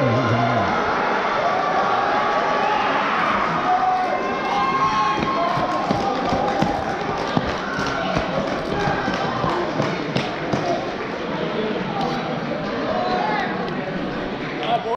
Mm-hmm.